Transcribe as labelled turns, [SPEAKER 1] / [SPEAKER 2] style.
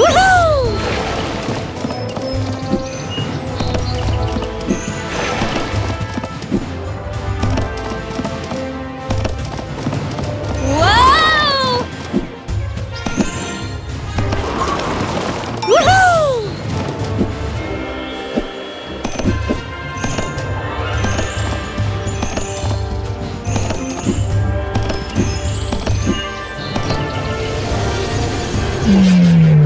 [SPEAKER 1] Woohoo! Hmm.